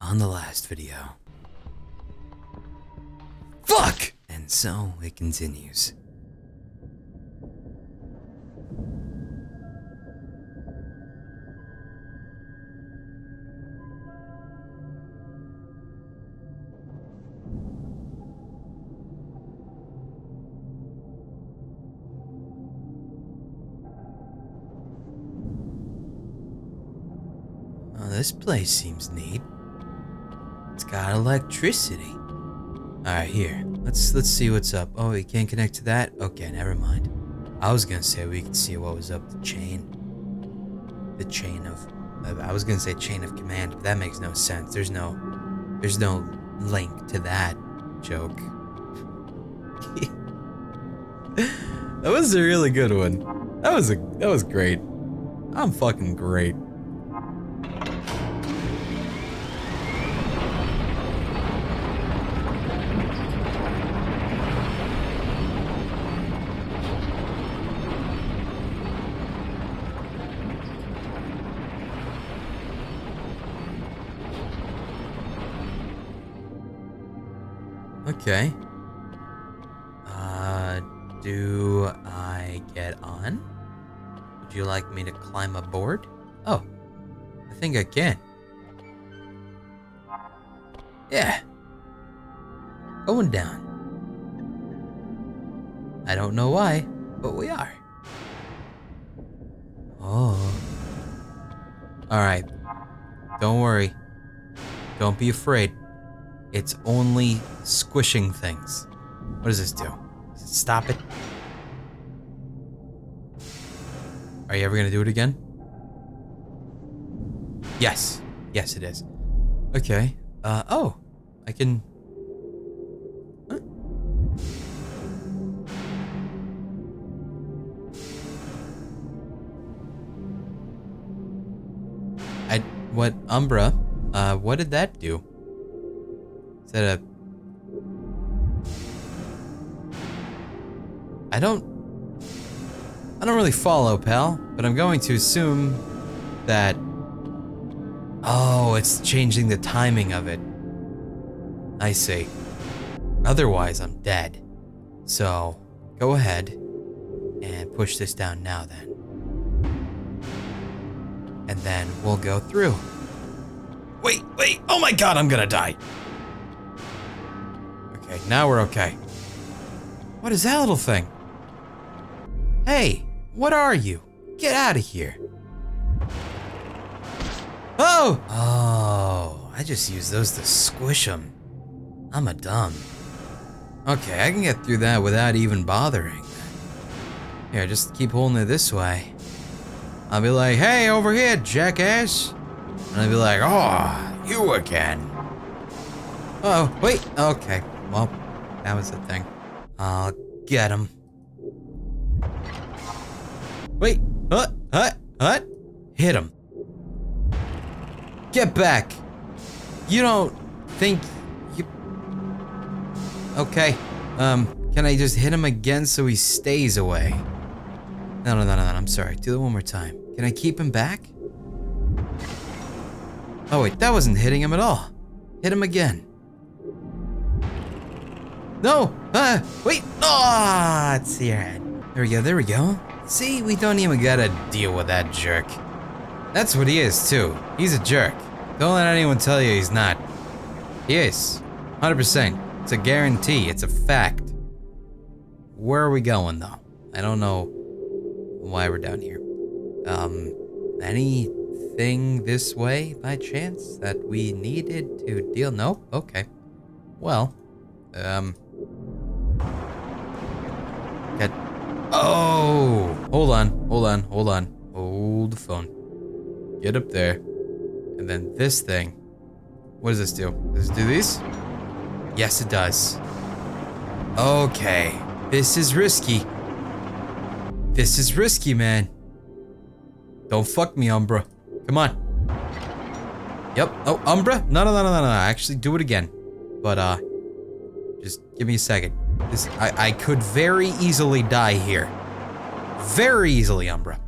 on the last video. Fuck! And so it continues. This place seems neat. Got electricity. Alright, here. Let's let's see what's up. Oh, we can't connect to that? Okay, never mind. I was gonna say we could see what was up the chain. The chain of I was gonna say chain of command, but that makes no sense. There's no there's no link to that joke. that was a really good one. That was a that was great. I'm fucking great. Okay. Uh, do I get on? Would you like me to climb aboard? Oh, I think I can. Yeah. Going down. I don't know why, but we are. Oh. Alright. Don't worry. Don't be afraid. It's only squishing things. What does this do? Does it stop it? Are you ever gonna do it again? Yes. Yes, it is. Okay. Uh, oh. I can... I... What? Umbra? Uh, what did that do? Is that a... I don't... I don't really follow, pal, but I'm going to assume that... Oh, it's changing the timing of it. I see. Otherwise, I'm dead. So, go ahead and push this down now then. And then we'll go through. Wait, wait, oh my god, I'm gonna die. Now we're okay. What is that little thing? Hey, what are you? Get out of here. Oh! Oh, I just use those to squish them. I'm a dumb. Okay, I can get through that without even bothering. Here, just keep holding it this way. I'll be like, hey, over here, jackass. And I'll be like, oh, you again. Oh, wait, okay. Well, that was the thing. I'll get him. Wait, what, what, what? Hit him. Get back. You don't think you... Okay, um, can I just hit him again so he stays away? No, no, no, no, no, I'm sorry. Do it one more time. Can I keep him back? Oh wait, that wasn't hitting him at all. Hit him again. No! Uh, wait! Ah, oh, it's your head. There we go, there we go. See, we don't even gotta deal with that jerk. That's what he is, too. He's a jerk. Don't let anyone tell you he's not. He is. 100%. It's a guarantee. It's a fact. Where are we going, though? I don't know why we're down here. Um, anything this way, by chance, that we needed to deal? Nope. Okay. Well, um... Get... Oh! Hold on, hold on, hold on. Hold the phone. Get up there. And then this thing. What does this do? Does it do these? Yes, it does. Okay. This is risky. This is risky, man. Don't fuck me, Umbra. Come on. Yep. Oh, Umbra? No, no, no, no, no, no. Actually, do it again. But, uh, just give me a second. This, I, I could very easily die here. Very easily, Umbra.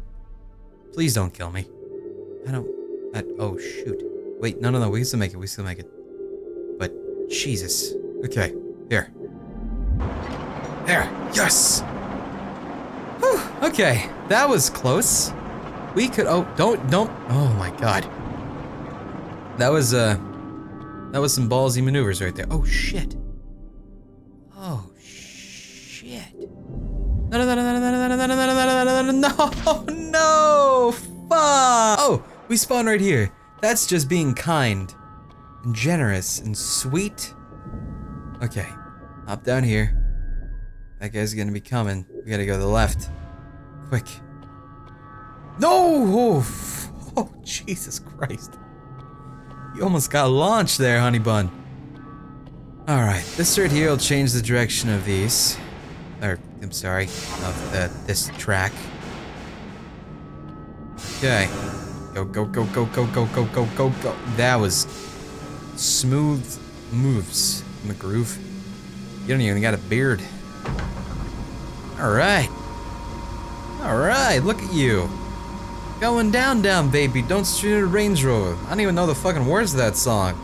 Please don't kill me. I don't, oh, shoot. Wait, no, no, no. We can still make it. We still make it. But Jesus. Okay, here. There. Yes. Whew, okay, that was close. We could. Oh, don't, don't. Oh my God. That was uh. That was some ballsy maneuvers right there. Oh shit. Oh. No, no, fuck. Oh, we spawn right here. That's just being kind and generous and sweet. Okay, hop down here. That guy's gonna be coming. We gotta go to the left. Quick. No! Oh, oh Jesus Christ. You almost got launched there, honey bun. Alright, this right here will change the direction of these. I'm sorry, of the, this track. Okay. Go, go, go, go, go, go, go, go, go, go. That was smooth moves. McGroove. You don't even got a beard. Alright. Alright, look at you. Going down, down, baby. Don't street a Range Rover. I don't even know the fucking words of that song.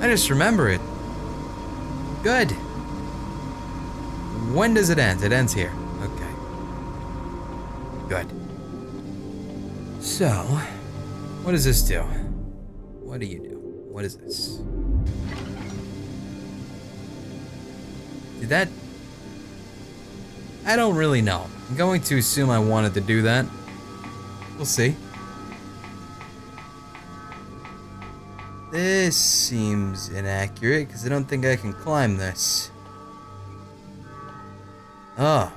I just remember it. Good. When does it end? It ends here. Okay. Good. So, what does this do? What do you do? What is this? Did that... I don't really know. I'm going to assume I wanted to do that. We'll see. This seems inaccurate, because I don't think I can climb this. Oh.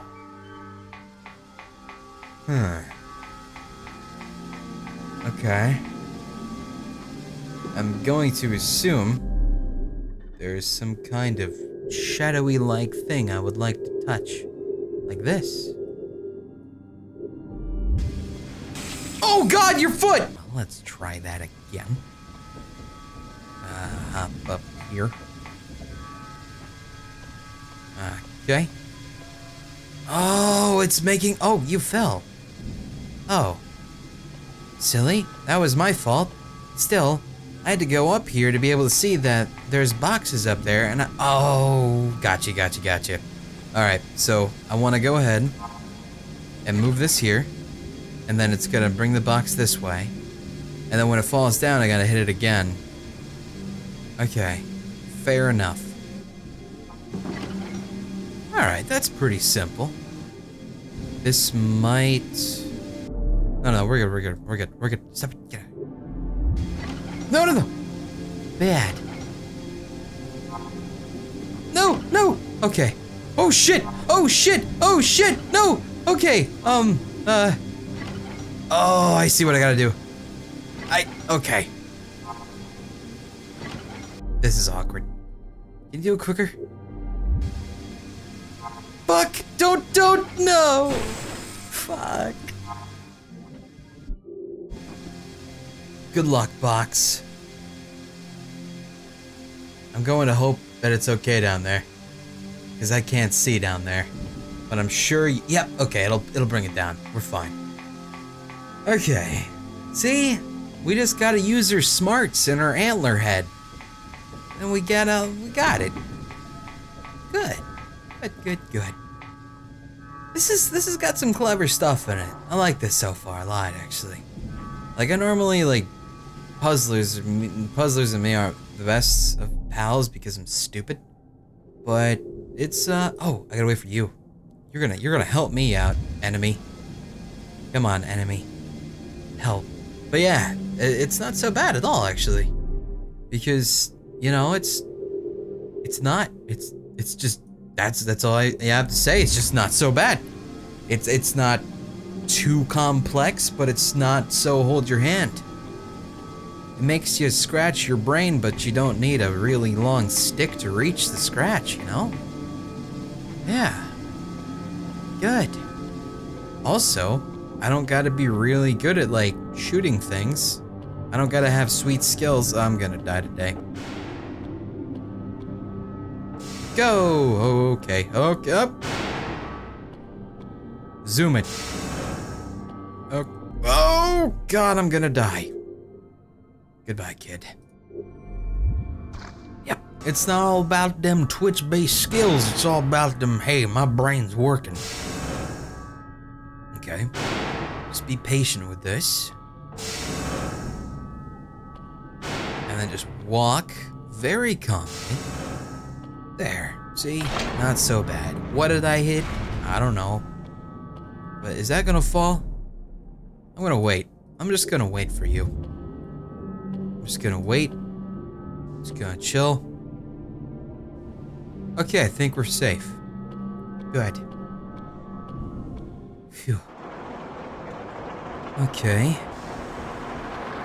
Huh. Okay. I'm going to assume there's some kind of shadowy-like thing I would like to touch. Like this. Oh god, your foot! Well, let's try that again. Uh, hop up here. Okay. Oh, it's making- oh, you fell. Oh. Silly, that was my fault. Still, I had to go up here to be able to see that there's boxes up there, and I- oh, gotcha, gotcha, gotcha. Alright, so I want to go ahead and move this here, and then it's gonna bring the box this way, and then when it falls down, I gotta hit it again. Okay, fair enough. Alright, that's pretty simple. This might... No, no, we're good, we're good, we're good, we're good. Stop it, get out. No, no, no! Bad. No, no! Okay. Oh shit! Oh shit! Oh shit! No! Okay, um, uh... Oh, I see what I gotta do. I... okay. This is awkward. Can you do it quicker? Fuck! Don't, don't, no! Fuck. Good luck, box. I'm going to hope that it's okay down there. Because I can't see down there. But I'm sure, yep, okay, it'll, it'll bring it down. We're fine. Okay. See? We just gotta use our smarts and our antler head. And we gotta, we got it. Good. Good, good, good. This is, this has got some clever stuff in it. I like this so far a lot, actually. Like, I normally, like, puzzlers, puzzlers and me are the best of pals because I'm stupid. But it's, uh, oh, I gotta wait for you. You're gonna, you're gonna help me out, enemy. Come on, enemy. Help. But yeah, it's not so bad at all, actually. Because, you know, it's, it's not, it's, it's just, that's, that's all I have to say. It's just not so bad. It's, it's not too complex, but it's not so hold your hand. It makes you scratch your brain, but you don't need a really long stick to reach the scratch, you know? Yeah. Good. Also, I don't gotta be really good at, like, shooting things. I don't gotta have sweet skills. I'm gonna die today. Go! Okay, okay, up! Zoom it. Oh, oh god, I'm gonna die. Goodbye, kid. Yep, it's not all about them Twitch-based skills. It's all about them, hey, my brain's working. Okay. Just be patient with this. And then just walk very calmly. There. See? Not so bad. What did I hit? I don't know. But is that gonna fall? I'm gonna wait. I'm just gonna wait for you. I'm just gonna wait. Just gonna chill. Okay, I think we're safe. Good. Phew. Okay.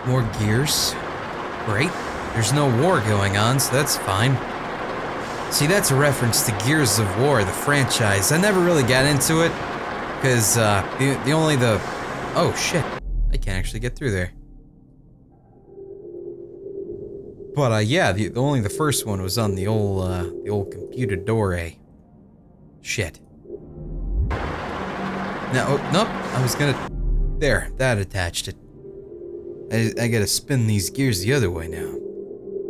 More gears. Great. There's no war going on, so that's fine. See, that's a reference to Gears of War, the franchise. I never really got into it, because uh, the, the only the... Oh, shit. I can't actually get through there. But uh, yeah, the, only the first one was on the old uh, the old computer door. A shit. Now, oh, nope. I was gonna. There, that attached it. I, I gotta spin these gears the other way now.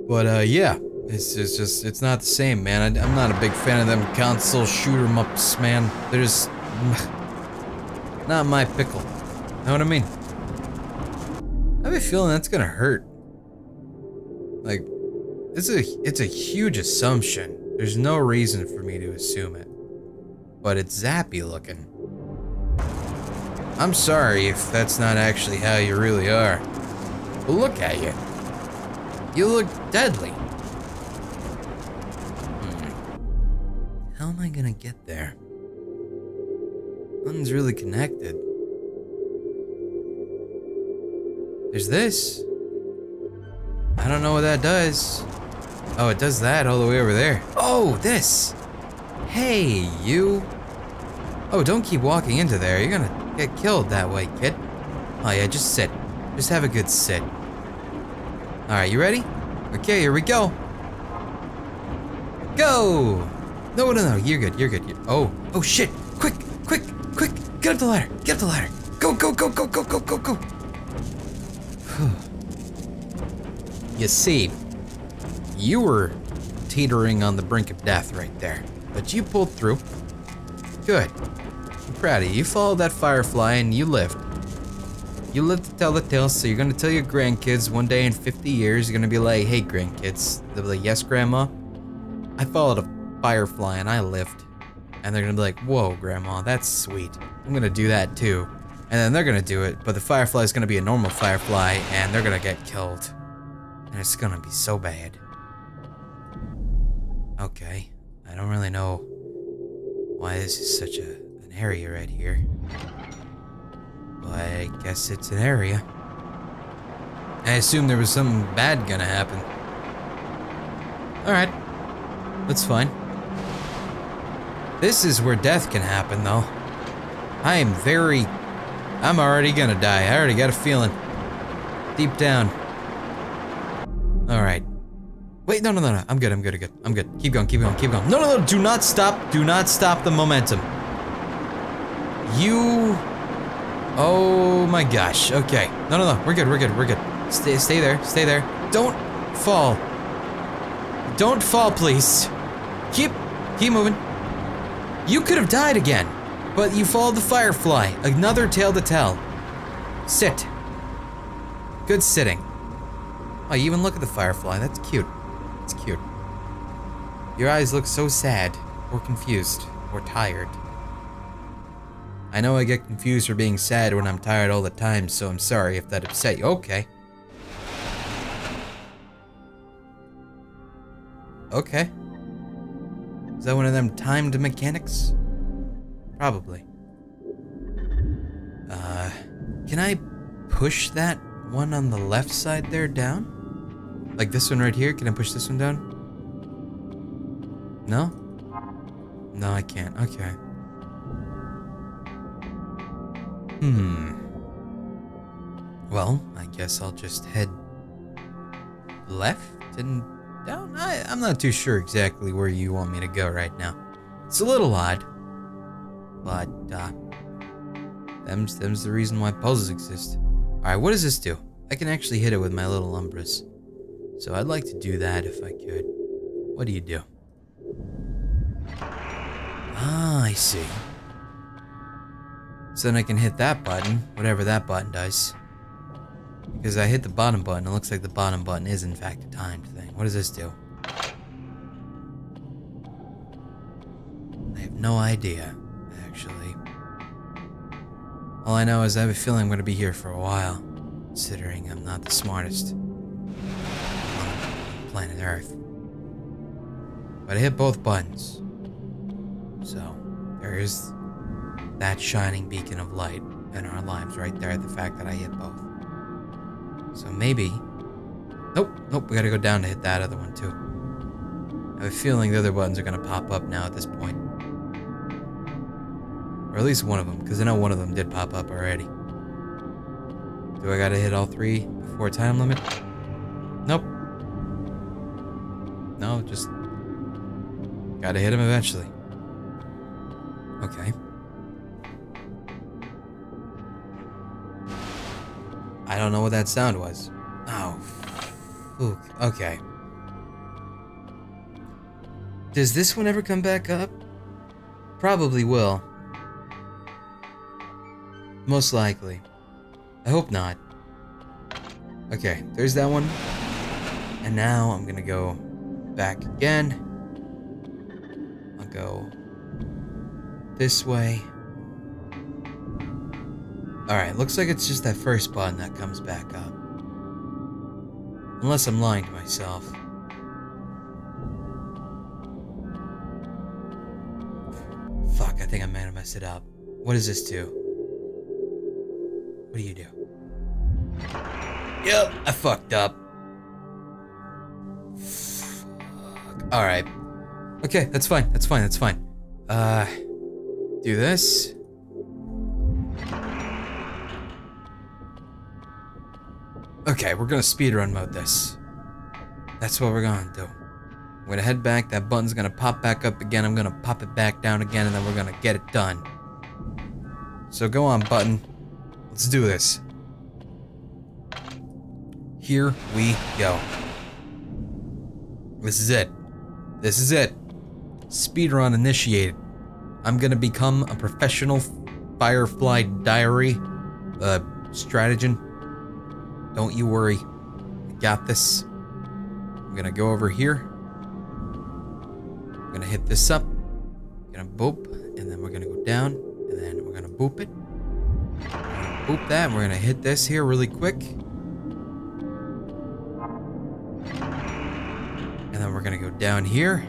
But uh, yeah, it's, it's just it's not the same, man. I, am not a big fan of them console shooter ups, man. They're just not my pickle. Know what I mean? I have a feeling that's gonna hurt. Like, it's a it's a huge assumption. There's no reason for me to assume it, but it's zappy looking. I'm sorry if that's not actually how you really are. But look at you. You look deadly. How am I gonna get there? Nothing's really connected. There's this. I don't know what that does. Oh, it does that all the way over there. Oh, this. Hey, you. Oh, don't keep walking into there. You're gonna get killed that way, kid. Oh yeah, just sit. Just have a good sit. Alright, you ready? Okay, here we go. Go! No, no, no, you're good, you're good. You're, oh, oh shit! Quick, quick, quick! Get up the ladder, get up the ladder! Go, go, go, go, go, go, go, go! you see, you were teetering on the brink of death right there, but you pulled through. Good. I'm proud of you. You followed that firefly and you lived. You lived to tell the tale, so you're gonna tell your grandkids one day in 50 years, you're gonna be like, hey grandkids. They'll be like, yes grandma. I followed a firefly and I lift. And they're gonna be like, whoa grandma, that's sweet. I'm gonna do that too. And then they're gonna do it, but the firefly is gonna be a normal firefly and they're gonna get killed. And it's gonna be so bad. Okay, I don't really know why this is such a, an area right here. But I guess it's an area. I assumed there was something bad gonna happen. Alright. That's fine. This is where death can happen, though. I am very... I'm already gonna die. I already got a feeling. Deep down. Alright. Wait, no, no, no, no. I'm good, I'm good, I'm good. I'm good. Keep going, keep going, keep going. No, no, no, do not stop. Do not stop the momentum. You... Oh my gosh. Okay. No, no, no. We're good. We're good. We're good. Stay, stay there. Stay there. Don't fall. Don't fall, please. Keep, keep moving. You could have died again, but you followed the firefly. Another tale to tell. Sit. Good sitting. Oh, you even look at the firefly. That's cute. It's cute. Your eyes look so sad, or confused, or tired. I know I get confused for being sad when I'm tired all the time, so I'm sorry if that upset you. Okay. Okay. Is that one of them timed mechanics? Probably. Uh, can I push that one on the left side there down? Like this one right here? Can I push this one down? No? No, I can't. Okay. Hmm. Well, I guess I'll just head left and I, I'm not too sure exactly where you want me to go right now. It's a little odd, but uh, them's them's the reason why puzzles exist. All right, what does this do? I can actually hit it with my little Umbras. So I'd like to do that if I could. What do you do? Ah, I see. So then I can hit that button, whatever that button does. Because I hit the bottom button, it looks like the bottom button is in fact timed. What does this do? I have no idea, actually. All I know is I have a feeling I'm going to be here for a while, considering I'm not the smartest on planet Earth. But I hit both buttons. So, there is that shining beacon of light in our lives right there, the fact that I hit both. So maybe... Nope, nope, we gotta go down to hit that other one too. I have a feeling the other buttons are gonna pop up now at this point. Or at least one of them, because I know one of them did pop up already. Do I gotta hit all three before time limit? Nope. No, just... Gotta hit him eventually. Okay. I don't know what that sound was. Oh, Fook. Okay. Does this one ever come back up? Probably will. Most likely. I hope not. Okay, there's that one. And now I'm gonna go back again. I'll go this way. Alright, looks like it's just that first button that comes back up. Unless I'm lying to myself. Fuck, I think I might have messed it up. What does this do? What do you do? Yep, I fucked up. Alright. Okay, that's fine, that's fine, that's fine. Uh, do this. Okay, we're gonna speedrun mode this. That's what we're gonna do. I'm gonna head back, that button's gonna pop back up again, I'm gonna pop it back down again, and then we're gonna get it done. So go on, button. Let's do this. Here we go. This is it. This is it. Speedrun initiated. I'm gonna become a professional Firefly Diary uh, strategist don't you worry. I got this. I'm gonna go over here. I'm gonna hit this up. I'm Gonna boop, and then we're gonna go down, and then we're gonna boop it. Gonna boop that, and we're gonna hit this here really quick. And then we're gonna go down here.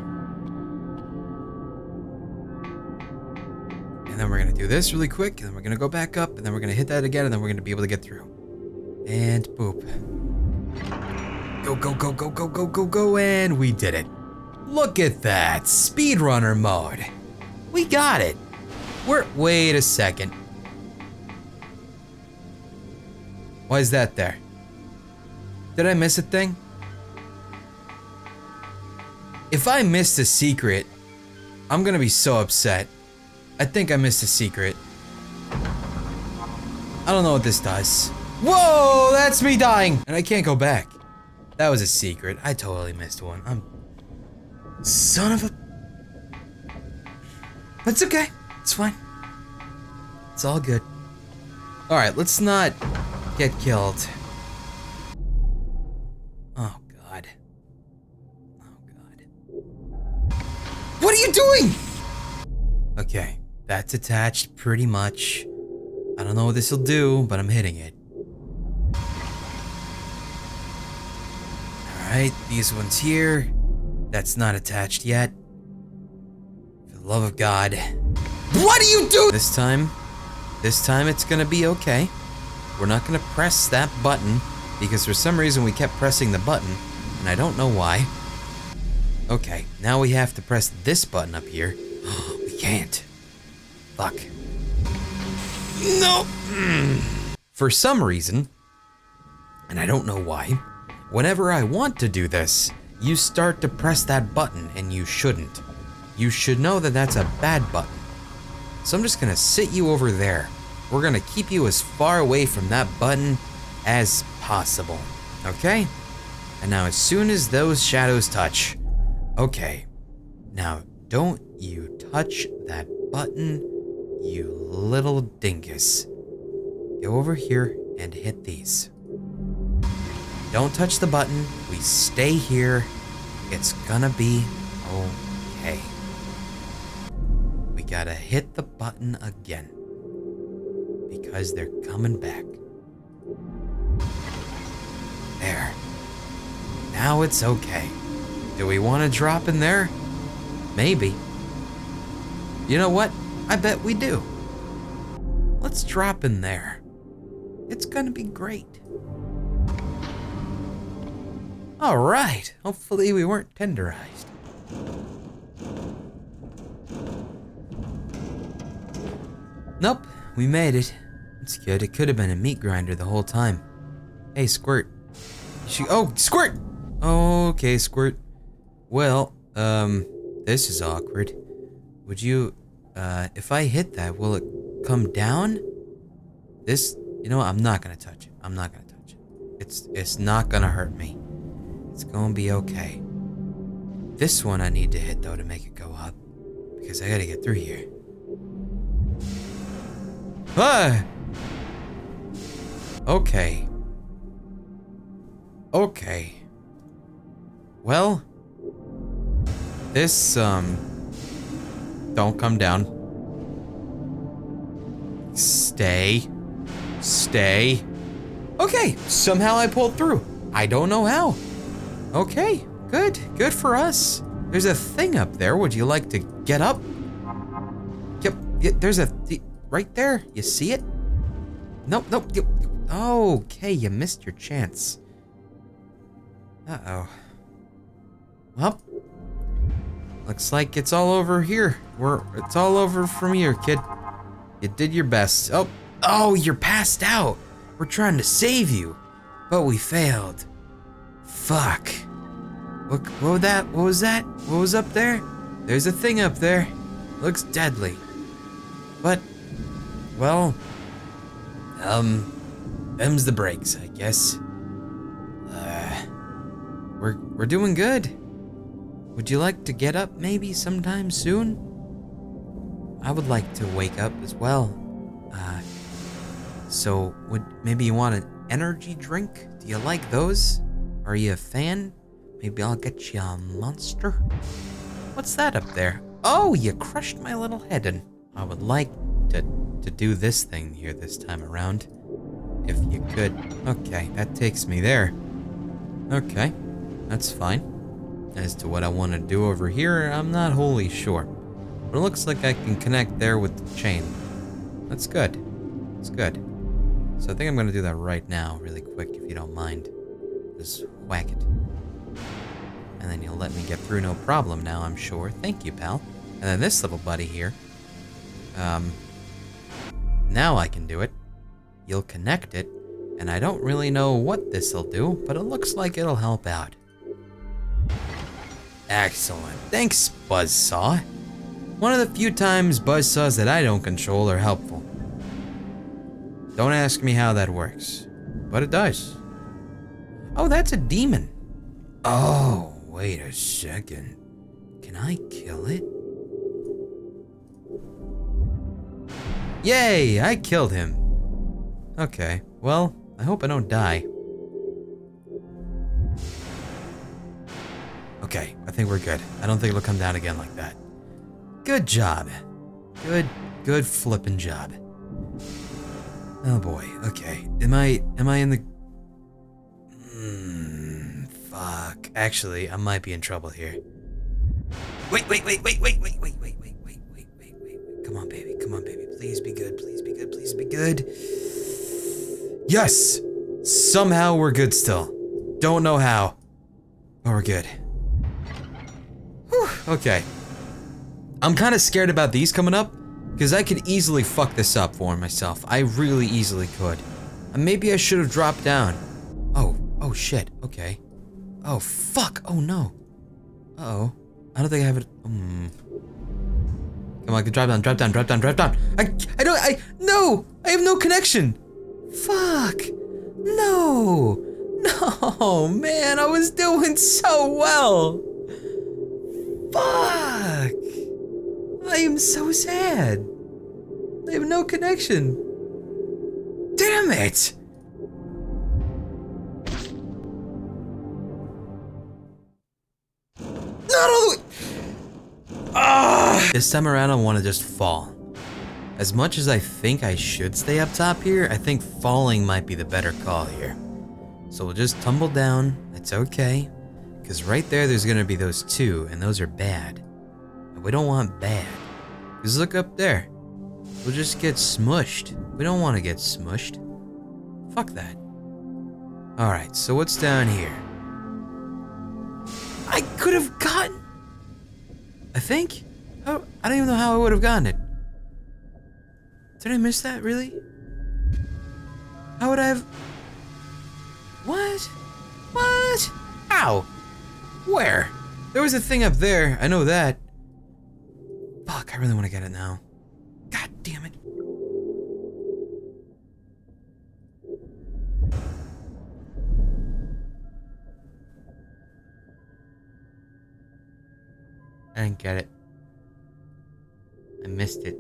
And then we're gonna do this really quick, and then we're gonna go back up, and then we're gonna hit that again, and then we're gonna be able to get through. And boop. Go, go, go, go, go, go, go, go, and we did it. Look at that, speedrunner mode. We got it. We're, wait a second. Why is that there? Did I miss a thing? If I missed a secret, I'm gonna be so upset. I think I missed a secret. I don't know what this does. Whoa, that's me dying. And I can't go back. That was a secret. I totally missed one. I'm... Son of a... That's okay. It's fine. It's all good. Alright, let's not get killed. Oh, God. Oh, God. What are you doing? Okay, that's attached pretty much. I don't know what this will do, but I'm hitting it. Alright, these ones here. That's not attached yet. For the love of God. What are you doing? This time, this time it's gonna be okay. We're not gonna press that button because for some reason we kept pressing the button and I don't know why. Okay, now we have to press this button up here. we can't. Fuck. No! Hmm. For some reason, and I don't know why, Whenever I want to do this, you start to press that button and you shouldn't. You should know that that's a bad button. So I'm just gonna sit you over there. We're gonna keep you as far away from that button as possible. Okay? And now as soon as those shadows touch, okay. Now don't you touch that button, you little dingus. Go over here and hit these. Don't touch the button. We stay here. It's gonna be okay. We gotta hit the button again. Because they're coming back. There. Now it's okay. Do we want to drop in there? Maybe. You know what? I bet we do. Let's drop in there. It's gonna be great. All right. Hopefully we weren't tenderized. Nope, we made it. It's good. It could have been a meat grinder the whole time. Hey, Squirt. She oh, Squirt! Okay, Squirt. Well, um, this is awkward. Would you, uh, if I hit that, will it come down? This, you know what? I'm not gonna touch it. I'm not gonna touch it. It's, it's not gonna hurt me. It's gonna be okay. This one I need to hit though to make it go up. Because I gotta get through here. Ah! Okay. Okay. Well, this, um, don't come down. Stay. Stay. Okay, somehow I pulled through. I don't know how. Okay, good, good for us. There's a thing up there. Would you like to get up? Yep, yep there's a, th right there. You see it? Nope, nope. Yep. Okay, you missed your chance. Uh-oh. Well, looks like it's all over here. We're, it's all over from here, kid. You did your best. Oh, oh, you're passed out. We're trying to save you, but we failed. Fuck. What, what was that? What was that? What was up there? There's a thing up there. Looks deadly. But, well, um, them's the breaks, I guess. Uh, we're, we're doing good. Would you like to get up maybe sometime soon? I would like to wake up as well. Uh, so would maybe you want an energy drink? Do you like those? Are you a fan? Maybe I'll get you a monster? What's that up there? Oh, you crushed my little head and I would like to, to do this thing here this time around. If you could. Okay, that takes me there. Okay, that's fine. As to what I want to do over here, I'm not wholly sure. But it looks like I can connect there with the chain. That's good. That's good. So I think I'm going to do that right now, really quick, if you don't mind. Just whack it. And then you'll let me get through no problem now, I'm sure. Thank you, pal. And then this little buddy here. Um, now I can do it. You'll connect it, and I don't really know what this'll do, but it looks like it'll help out. Excellent. Thanks, Buzzsaw. One of the few times buzzsaws that I don't control are helpful. Don't ask me how that works, but it does. Oh, that's a demon. Oh, wait a second. Can I kill it? Yay, I killed him. Okay, well, I hope I don't die. Okay, I think we're good. I don't think it'll come down again like that. Good job. Good, good flipping job. Oh boy, okay. Am I, am I in the Fuck. Actually, I might be in trouble here. Wait, wait, wait, wait, wait, wait, wait, wait, wait, wait, wait, wait, wait. Come on, baby. Come on, baby. Please be good. Please be good. Please be good. Yes! Somehow we're good still. Don't know how. But we're good. Whew, okay. I'm kind of scared about these coming up, because I could easily fuck this up for myself. I really easily could. Maybe I should have dropped down. Oh, oh shit, okay. Oh, fuck. Oh, no. Uh oh I don't think I have it. Hmm. Come on, drop down, drop down, drop down, drop down. I, I don't, I, no! I have no connection! Fuck! No! No, man, I was doing so well! Fuck! I am so sad. I have no connection. Damn it! This time around, I want to just fall. As much as I think I should stay up top here, I think falling might be the better call here. So we'll just tumble down. It's okay. Because right there, there's going to be those two, and those are bad. And we don't want bad. Because look up there. We'll just get smushed. We don't want to get smushed. Fuck that. Alright, so what's down here? I could have gotten... I think? Oh, I don't even know how I would have gotten it. Did I miss that, really? How would I have... What? What? How? Where? There was a thing up there, I know that. Fuck, I really want to get it now. God damn it. I didn't get it. I missed it.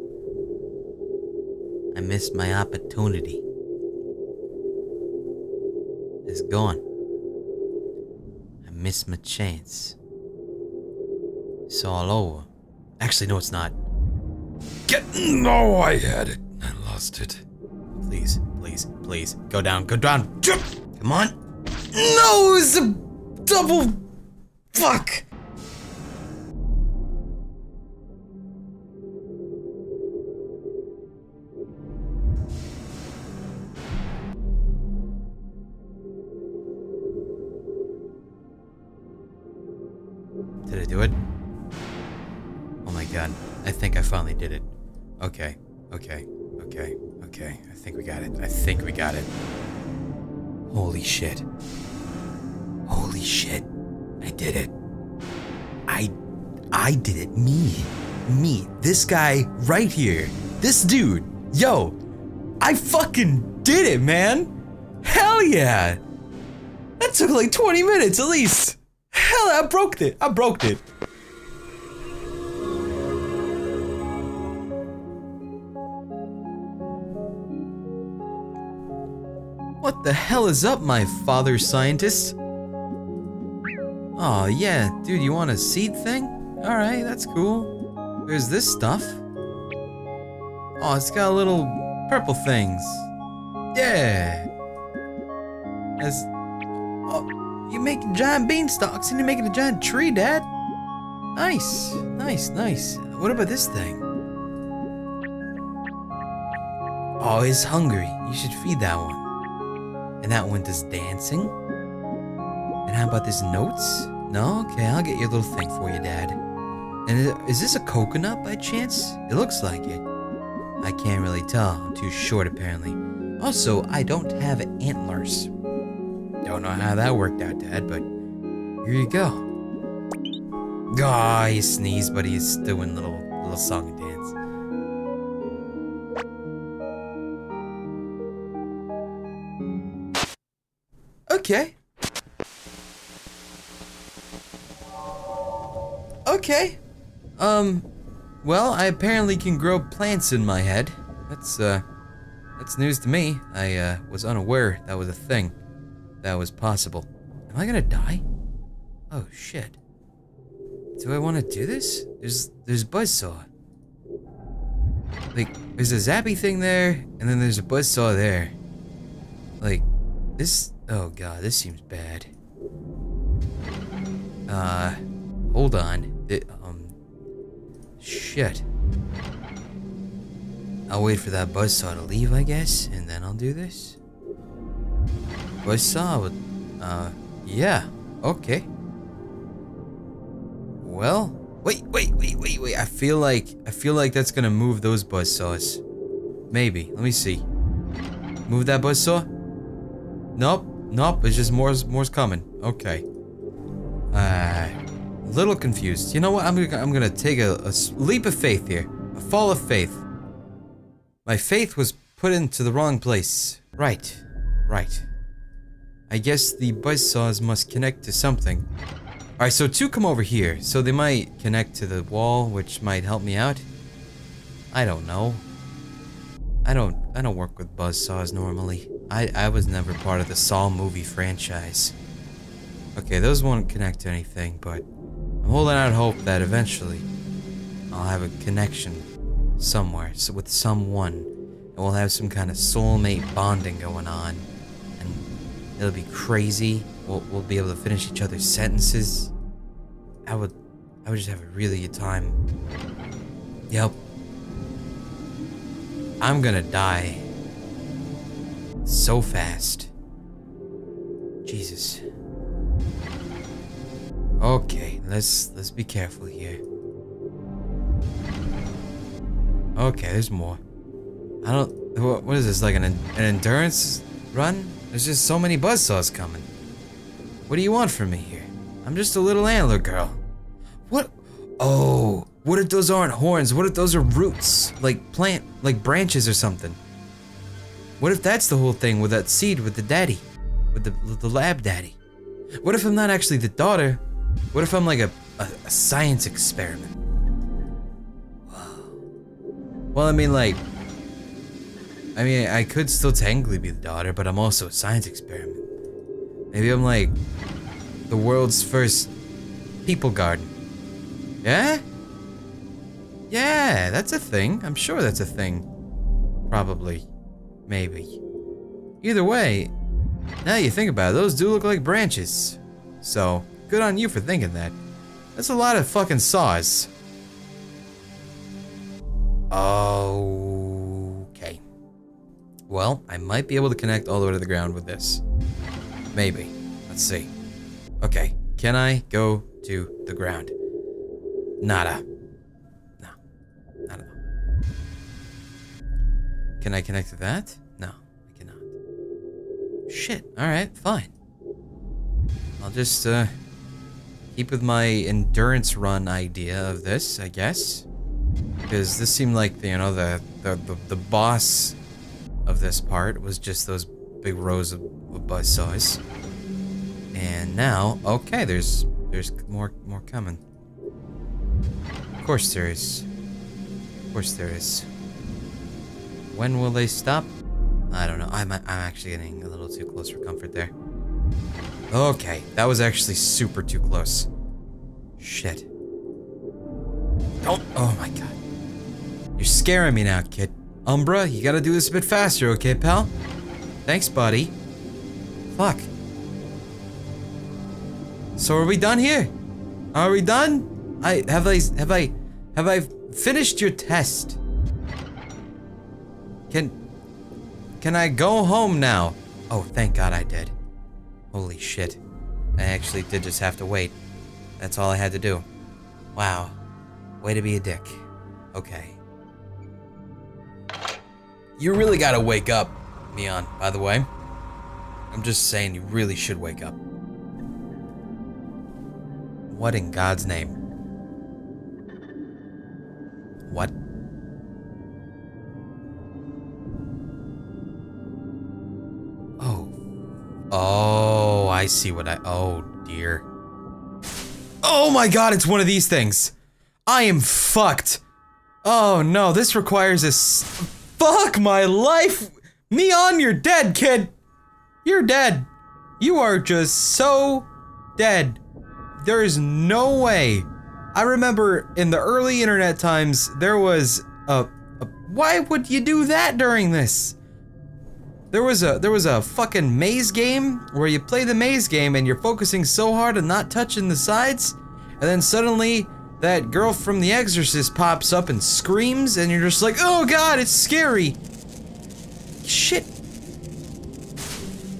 I missed my opportunity. It's gone. I missed my chance. It's all over. Actually, no, it's not. Get. No, oh, I had it. I lost it. Please, please, please. Go down, go down. Come on. No, it's a double. Fuck! Guy right here. This dude. Yo. I fucking did it, man. Hell yeah. That took like 20 minutes at least. Hell, I broke it. I broke it. What the hell is up, my father scientist? Oh, yeah, dude, you want a seed thing? Alright, that's cool. There's this stuff. Oh, it's got little purple things. Yeah. As oh, you make giant beanstalks and you're making a giant tree, Dad. Nice, nice, nice. What about this thing? Oh, he's hungry. You should feed that one. And that one does dancing. And how about this notes? No? Okay, I'll get your little thing for you, Dad. And is this a coconut by chance? It looks like it. I can't really tell. I'm too short, apparently. Also, I don't have antlers. Don't know how that worked out, Dad, but here you go. Ah, oh, he sneezed, but he's doing little little song and dance. Okay. Okay. Um, well, I apparently can grow plants in my head. That's, uh, that's news to me. I, uh, was unaware that was a thing. That was possible. Am I gonna die? Oh, shit. Do I want to do this? There's, there's Buzzsaw. Like, there's a zappy thing there, and then there's a Buzzsaw there. Like, this, oh god, this seems bad. Uh, hold on. It, shit. I'll wait for that buzzsaw to leave, I guess, and then I'll do this. Buzzsaw would, uh, yeah, okay. Well, wait, wait, wait, wait, wait. I feel like, I feel like that's gonna move those buzzsaws. Maybe, let me see. Move that buzzsaw? Nope, nope, it's just more's, more's coming. Okay. Uh, a little confused. You know what, I'm gonna, I'm gonna take a, a leap of faith here. A fall of faith. My faith was put into the wrong place. Right. Right. I guess the buzzsaws must connect to something. Alright, so two come over here. So they might connect to the wall, which might help me out. I don't know. I don't I don't work with buzzsaws normally. I, I was never part of the Saw movie franchise. Okay, those won't connect to anything, but I'm holding out hope that eventually I'll have a connection somewhere so with someone and we'll have some kind of soulmate bonding going on and it'll be crazy. We'll, we'll be able to finish each other's sentences. I would I would just have a really good time. Yep. I'm gonna die so fast. Jesus. Okay, let's let's be careful here. Okay, there's more. I don't. What, what is this? Like an an endurance run? There's just so many buzzsaws coming. What do you want from me here? I'm just a little antler girl. What? Oh, what if those aren't horns? What if those are roots? Like plant, like branches or something? What if that's the whole thing with that seed with the daddy? With the, the lab daddy? What if I'm not actually the daughter? What if I'm like a, a, a science experiment? Well, I mean, like, I mean, I could still technically be the daughter, but I'm also a science experiment. Maybe I'm like the world's first people garden. Yeah? Yeah, that's a thing. I'm sure that's a thing. Probably. Maybe. Either way, now you think about it, those do look like branches. So, good on you for thinking that. That's a lot of fucking saws. Okay. Well, I might be able to connect all the way to the ground with this. Maybe. Let's see. Okay, can I go to the ground? Nada. No. Nada. Can I connect to that? No, I cannot. Shit, alright, fine. I'll just, uh, keep with my endurance run idea of this, I guess. Because this seemed like, you know, the, the, the, the boss of this part was just those big rows of, of buzz saws. And now, okay, there's there's more more coming. Of course there is. Of course there is. When will they stop? I don't know. I'm I'm actually getting a little too close for comfort there. Okay, that was actually super too close. Shit. Don't. Oh my god. You're scaring me now, kid. Umbra, you gotta do this a bit faster, okay, pal? Thanks, buddy. Fuck. So are we done here? Are we done? I have I have I have I finished your test? Can can I go home now? Oh, thank God I did. Holy shit. I actually did just have to wait. That's all I had to do. Wow. Way to be a dick. Okay. You really gotta wake up, Mion, by the way. I'm just saying you really should wake up. What in God's name? What? Oh. Oh, I see what I- oh dear. Oh my god, it's one of these things! I am fucked! Oh no, this requires a Fuck my life! Mion, you're dead, kid! You're dead. You are just so dead. There is no way. I remember in the early internet times, there was a, a why would you do that during this? There was a there was a fucking maze game where you play the maze game and you're focusing so hard and not touching the sides, and then suddenly that girl from The Exorcist pops up and screams, and you're just like, oh god, it's scary. Shit.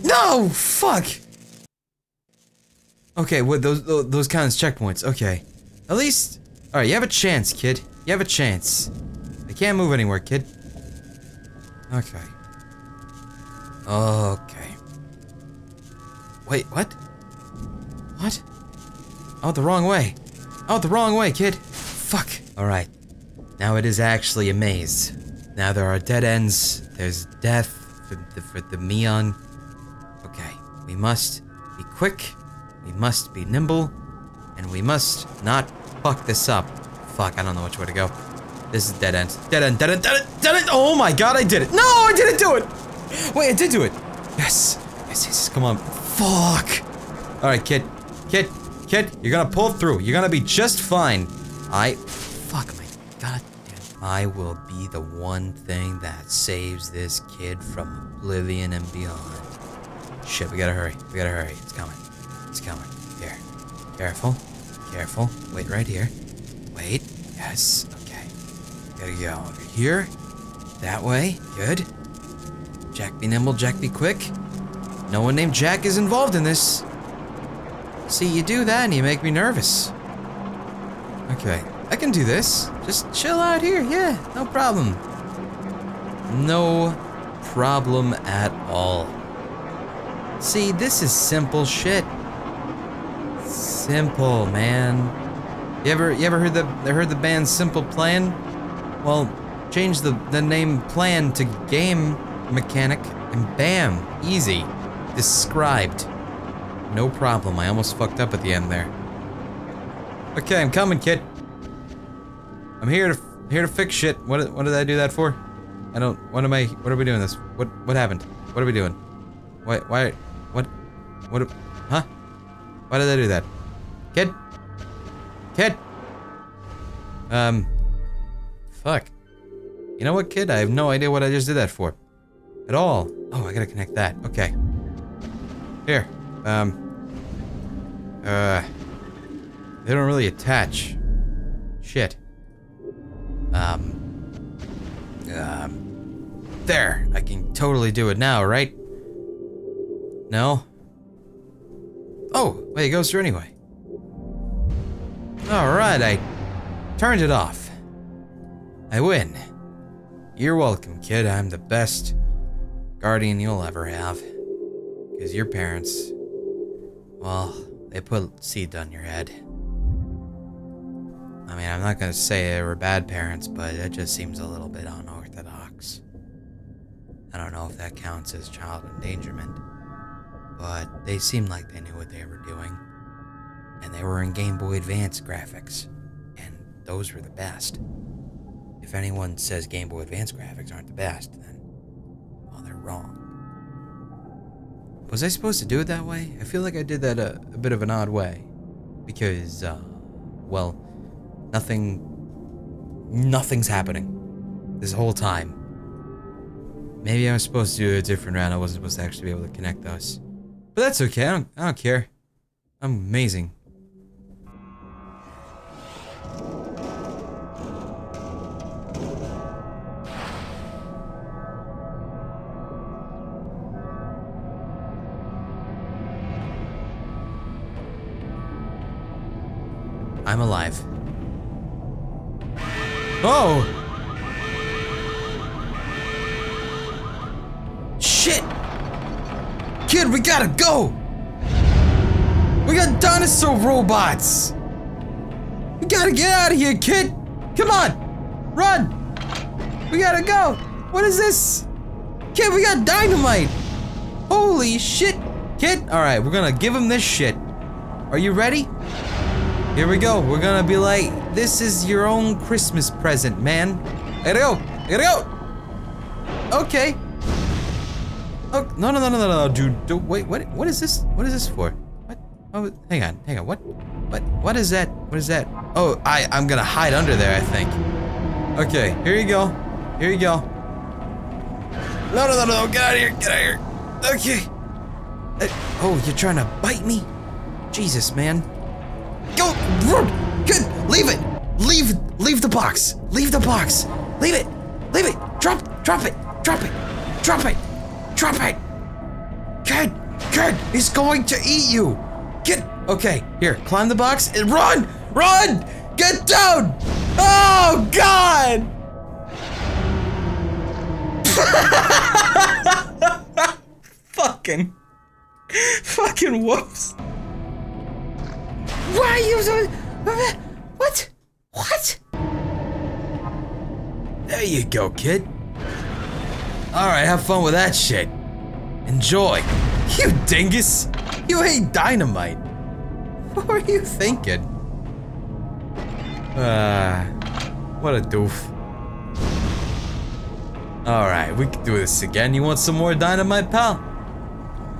No, fuck. Okay, what those those counts checkpoints. Okay, at least, all right. You have a chance, kid. You have a chance. I can't move anywhere, kid. Okay. Okay. Wait, what? What? Oh, the wrong way. Oh, the wrong way, kid. Fuck. All right. Now it is actually a maze. Now there are dead ends. There's death for the, for the Mion. Okay. We must be quick, we must be nimble, and we must not fuck this up. Fuck, I don't know which way to go. This is dead end. Dead end, dead end, dead end, dead end! Oh my god, I did it! No, I didn't do it! Wait, I did do it! Yes! Yes, yes, come on. Fuck! Alright, kid. Kid, kid, you're gonna pull through. You're gonna be just fine. I... Fuck my god I will be the one thing that saves this kid from oblivion and beyond. Shit, we gotta hurry. We gotta hurry. It's coming. It's coming. Here. Careful. Careful. Wait right here. Wait. Yes. Okay. Gotta go over here. That way. Good. Jack be nimble, Jack be quick. No one named Jack is involved in this. See, you do that and you make me nervous. Okay. I can do this. Just chill out here. Yeah, no problem. No problem at all. See, this is simple shit. Simple, man. You ever you ever heard the heard the band Simple Plan? Well, change the the name Plan to Game Mechanic and bam, easy. Described. No problem. I almost fucked up at the end there. Okay, I'm coming, kid. I'm here to here to fix shit. What what did I do that for? I don't. What am I? What are we doing this? What what happened? What are we doing? Why why what what? Huh? Why did I do that? Kid? Kid? Um. Fuck. You know what, kid? I have no idea what I just did that for. At all. Oh, I gotta connect that. Okay. Here. Um. Uh. They don't really attach. Shit. Um. Um. There. I can totally do it now, right? No? Oh, wait, it goes through anyway. Alright, I turned it off. I win. You're welcome, kid. I'm the best guardian you'll ever have. Because your parents, well, they put seed on your head. I mean, I'm not gonna say they were bad parents, but it just seems a little bit unorthodox. I don't know if that counts as child endangerment, but they seemed like they knew what they were doing. And they were in Game Boy Advance graphics, and those were the best. If anyone says Game Boy Advance graphics aren't the best, then, they're wrong. Was I supposed to do it that way? I feel like I did that a, a bit of an odd way. Because, uh, well, nothing. Nothing's happening. This whole time. Maybe I was supposed to do a different round. I wasn't supposed to actually be able to connect us. But that's okay. I don't, I don't care. I'm amazing. I'm alive. Oh! Shit! Kid, we gotta go! We got dinosaur robots! We gotta get out of here, kid! Come on! Run! We gotta go! What is this? Kid, we got dynamite! Holy shit! Kid, alright, we're gonna give him this shit. Are you ready? Here we go. We're gonna be like, this is your own Christmas present, man. I gotta go. I gotta go. Okay. Oh, no, no, no, no, no, no, dude. Don't, wait, what, what is this? What is this for? What? Oh, hang on, hang on. What? What? What is that? What is that? Oh, I, I'm gonna hide under there, I think. Okay, here you go. Here you go. No, no, no, no, get out of here, get out of here. Okay. Uh, oh, you're trying to bite me? Jesus, man. Go! Good! Leave it! Leave leave the box! Leave the box! Leave it! Leave it! Drop drop it! Drop it! Drop it! Drop it! Good! Good! He's going to eat you! Get okay, here, climb the box and run! Run! Get down! Oh god! Fucking Fucking whoops. Why are you so... What? What? There you go, kid. Alright, have fun with that shit. Enjoy. You dingus! You hate dynamite! What were you thinking? Ah, uh, what a doof. Alright, we can do this again. You want some more dynamite, pal?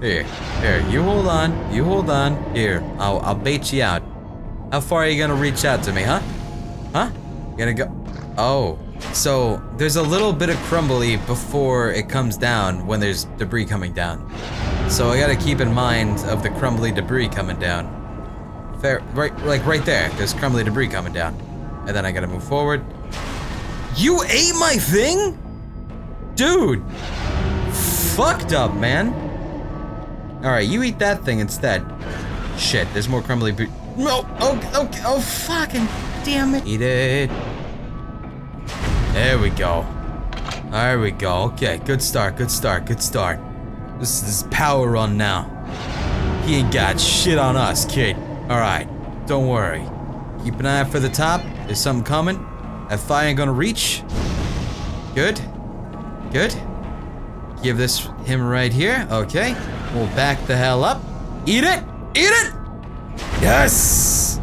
Here, here, you hold on, you hold on. Here, I'll, I'll bait you out. How far are you gonna reach out to me, huh? Huh? You gonna go? Oh, so there's a little bit of crumbly before it comes down when there's debris coming down. So I gotta keep in mind of the crumbly debris coming down. Fair, right, like right there, there's crumbly debris coming down. And then I gotta move forward. You ate my thing? Dude! Fucked up, man. Alright, you eat that thing instead. Shit, there's more crumbly No, oh, okay, oh, fucking damn it. Eat it. There we go. There we go. Okay, good start, good start, good start. This is power run now. He ain't got shit on us, kid. Alright, don't worry. Keep an eye out for the top. There's something coming. That fire ain't gonna reach. Good. Good. Give this him right here. Okay. We'll back the hell up. Eat it! Eat it! Yes!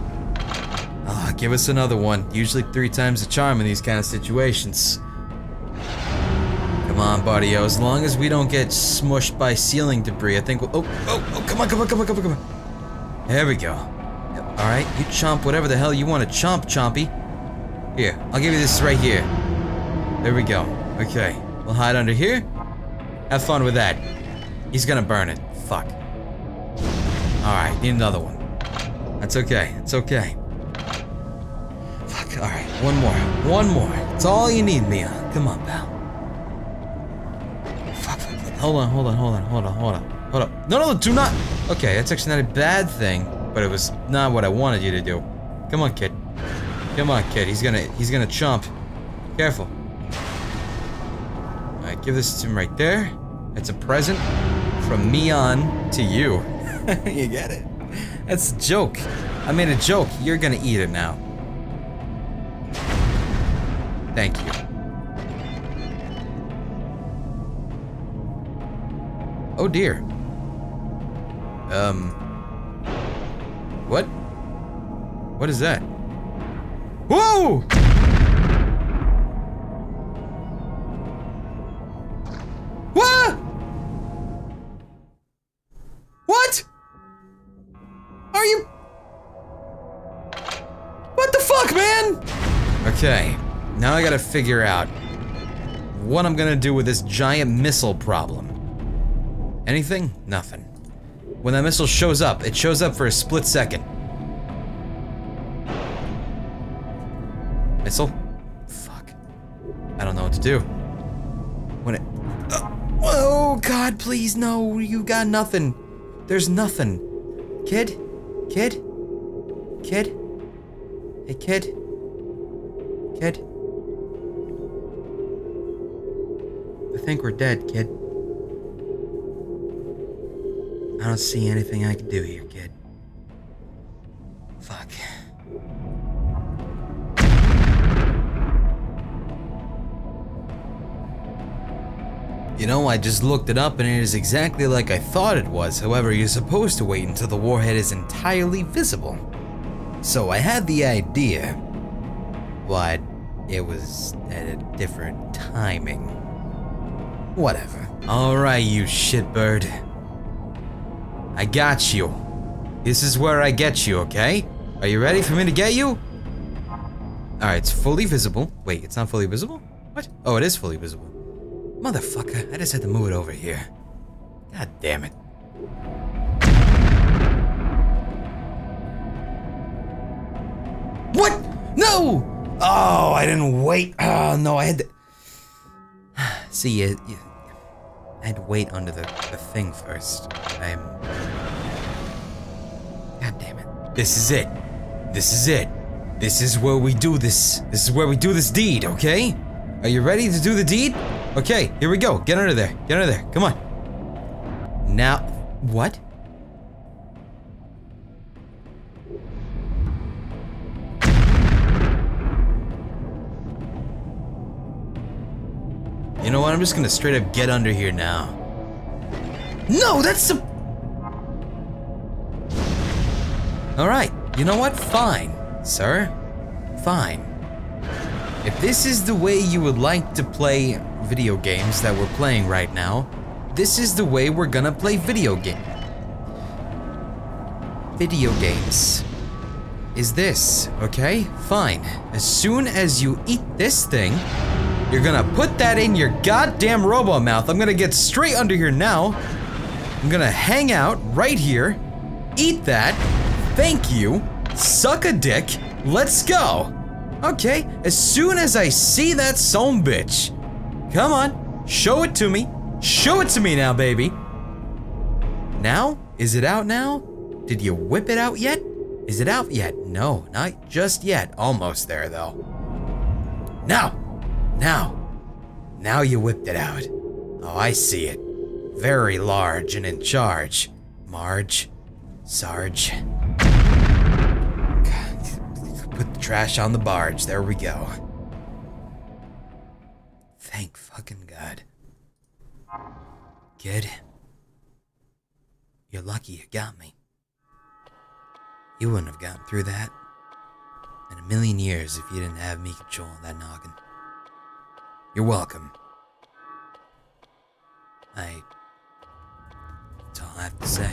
Oh, give us another one. Usually three times the charm in these kind of situations. Come on, buddy. As long as we don't get smushed by ceiling debris, I think we'll- Oh, oh, oh, come on, come on, come on, come on, come on. There we go. Alright, you chomp whatever the hell you want to chomp, chompy. Here, I'll give you this right here. There we go. Okay. We'll hide under here. Have fun with that. He's gonna burn it. Fuck. Alright, need another one. That's okay. It's okay. Fuck, alright. One more. One more. It's all you need, Mia. Come on, pal. Fuck, fuck, fuck. Hold on, hold on, hold on, hold on, hold on. Hold up. No, no, do not! Okay, that's actually not a bad thing, but it was not what I wanted you to do. Come on, kid. Come on, kid. He's gonna, he's gonna chomp. Careful. Alright, give this to him right there. It's a present from me on to you. you get it? That's a joke. I made a joke. You're gonna eat it now. Thank you. Oh dear. Um. What? What is that? Whoa! Gotta figure out what I'm gonna do with this giant missile problem. Anything? Nothing. When that missile shows up, it shows up for a split second. Missile? Fuck. I don't know what to do. When it uh, Oh, God, please, no. You got nothing. There's nothing. Kid? Kid? Kid? Hey, kid? Kid? Think we're dead, kid. I don't see anything I can do here, kid. Fuck. You know, I just looked it up and it is exactly like I thought it was. However, you're supposed to wait until the warhead is entirely visible. So I had the idea, but it was at a different timing. Whatever. Alright, you shitbird. I got you. This is where I get you, okay? Are you ready for me to get you? Alright, it's fully visible. Wait, it's not fully visible? What? Oh, it is fully visible. Motherfucker, I just had to move it over here. God damn it. What? No! Oh, I didn't wait. Oh, no, I had to... See, you, you, I had to wait under the, the thing first. I'm... God damn it. This is it. This is it. This is where we do this. This is where we do this deed, okay? Are you ready to do the deed? Okay, here we go. Get under there. Get under there. Come on. Now, what? I'm just gonna straight up get under here now. No, that's. Alright, you know what? Fine, sir. Fine. If this is the way you would like to play video games that we're playing right now, this is the way we're gonna play video game. Video games. Is this, okay? Fine. As soon as you eat this thing, you're gonna put that in your goddamn robo mouth. I'm gonna get straight under here now. I'm gonna hang out right here, eat that, thank you, suck a dick, let's go. Okay, as soon as I see that son bitch, come on, show it to me. Show it to me now, baby. Now? Is it out now? Did you whip it out yet? Is it out yet? No, not just yet. Almost there, though. Now! Now! Now you whipped it out. Oh, I see it. Very large and in charge. Marge. Sarge. Put the trash on the barge. There we go. Thank fucking God. Kid. You're lucky you got me. You wouldn't have gotten through that in a million years if you didn't have me controlling that noggin. You're welcome. I. That's all I have to say.